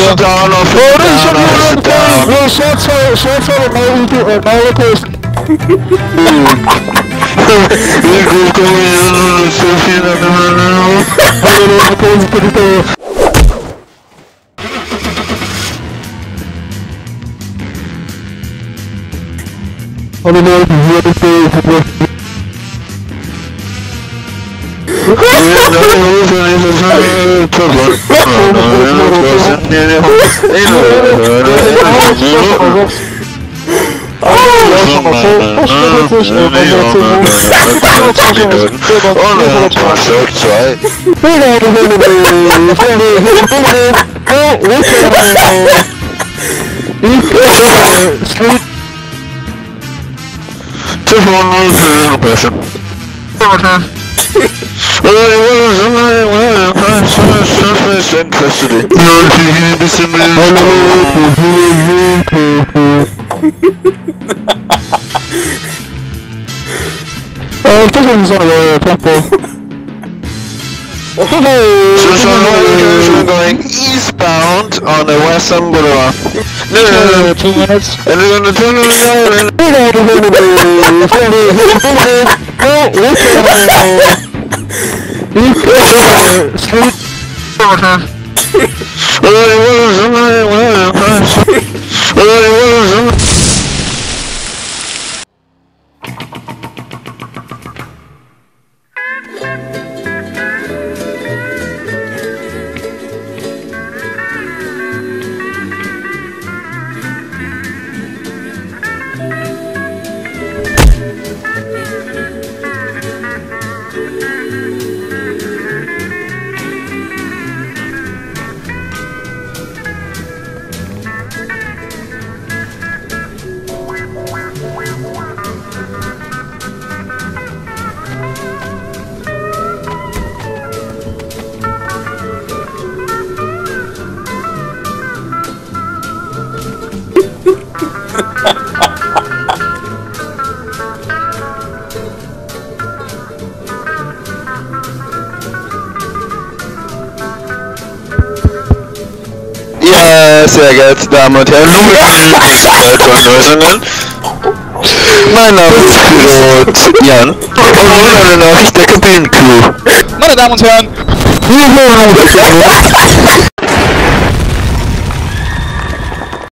is down, our phone is down. Well, shots are, shots are amazing to a Holocaust. Ligo com no seu filho, não, não, não. Olha o meu dinheiro feito. Eu não uso ainda, já tô. Just one yesterday. I'm on the platform. So we're going eastbound on the western No, No, no, no. no, no, no, no, no, no, no, no, no, no, No, we're no, no, no, and Street Ja, sehr geehrte Damen und Herren, Lösungen. Mein Name ist Pilot Jan und nun eine Nachricht der Kabinencrew. Meine Damen und Herren,